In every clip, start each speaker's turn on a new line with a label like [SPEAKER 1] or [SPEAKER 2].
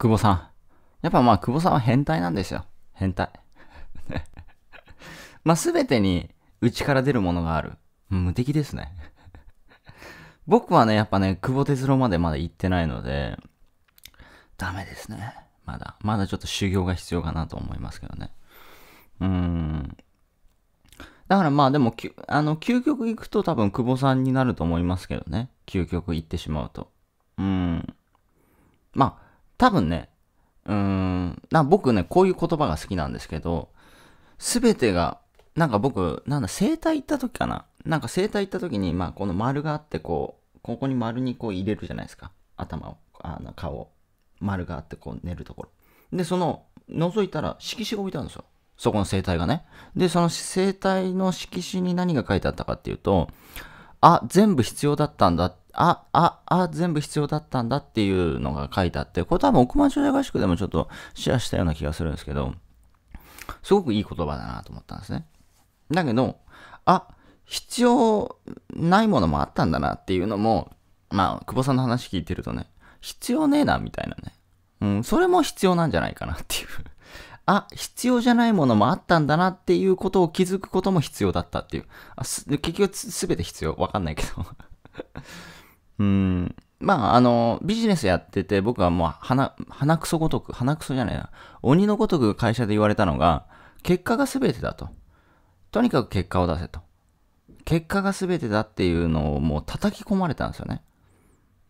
[SPEAKER 1] 久保さん。やっぱまあ、久保さんは変態なんですよ。変態。まあ、すべてに内から出るものがある。無敵ですね。僕はね、やっぱね、久保哲郎までまだ行ってないので、ダメですね。まだ。まだちょっと修行が必要かなと思いますけどね。うーん。だからまあでも、あの、究極行くと多分久保さんになると思いますけどね。究極行ってしまうと。うーん。まあ、多分ね、うーん、な僕ね、こういう言葉が好きなんですけど、すべてが、なんか僕、なんだ、生体行った時かな？なんか生体行った時に、まあ、この丸があって、こう、ここに丸にこう入れるじゃないですか。頭を、あの、顔を。丸があって、こう寝るところ。で、その、覗いたら色紙が置いてあるんですよ。そこの生体がね。で、その生体の色紙に何が書いてあったかっていうと、あ、全部必要だったんだ。あ、あ、あ、全部必要だったんだっていうのが書いてあって、これ多分億万長者合宿でもちょっとシェアしたような気がするんですけど、すごくいい言葉だなと思ったんですね。だけど、あ、必要ないものもあったんだなっていうのも、まあ、久保さんの話聞いてるとね、必要ねえな、みたいなね。うん、それも必要なんじゃないかなっていうあ、必要じゃないものもあったんだなっていうことを気づくことも必要だったっていう。あ結局すべて必要わかんないけどうん。まあ、あの、ビジネスやってて、僕はもう鼻、鼻くそごとく、鼻くそじゃないな。鬼のごとく会社で言われたのが、結果が全てだと。とにかく結果を出せと。結果が全てだっていうのをもう叩き込まれたんですよね。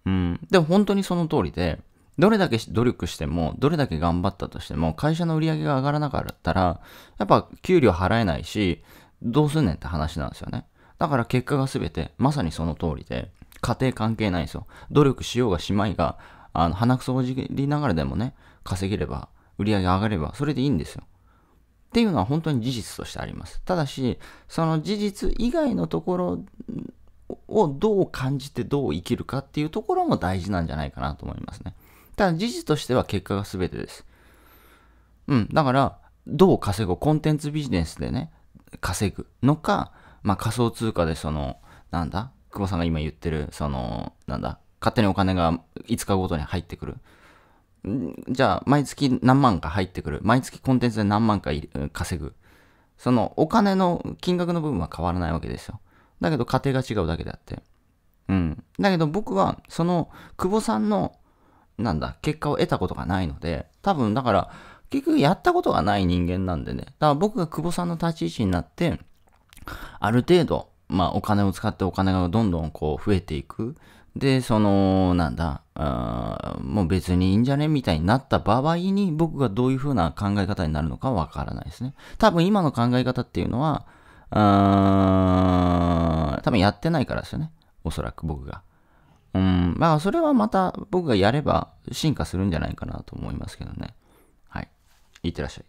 [SPEAKER 1] うん。でも本当にその通りで、どれだけ努力しても、どれだけ頑張ったとしても、会社の売り上げが上がらなかったら、やっぱ給料払えないし、どうすんねんって話なんですよね。だから結果が全て、まさにその通りで、家庭関係ないんですよ。努力しようがしまいが、あの、鼻くそをじりながらでもね、稼げれば、売り上げ上がれば、それでいいんですよ。っていうのは本当に事実としてあります。ただし、その事実以外のところをどう感じてどう生きるかっていうところも大事なんじゃないかなと思いますね。ただ事実としては結果が全てです。うん。だから、どう稼ぐコンテンツビジネスでね、稼ぐのか、まあ仮想通貨でその、なんだ久保さんが今言ってる、その、なんだ勝手にお金が5日ごとに入ってくる。じゃあ、毎月何万か入ってくる。毎月コンテンツで何万か稼ぐ。その、お金の金額の部分は変わらないわけですよ。だけど、家庭が違うだけであって。うん。だけど僕は、その、久保さんのなんだ、結果を得たことがないので、多分だから、結局やったことがない人間なんでね。だから僕が久保さんの立ち位置になって、ある程度、まあお金を使ってお金がどんどんこう増えていく。で、その、なんだ、あもう別にいいんじゃねみたいになった場合に僕がどういう風な考え方になるのかわからないですね。多分今の考え方っていうのは、あ多分やってないからですよね。おそらく僕が。うん、まあ、それはまた僕がやれば進化するんじゃないかなと思いますけどね。はい。いってらっしゃい。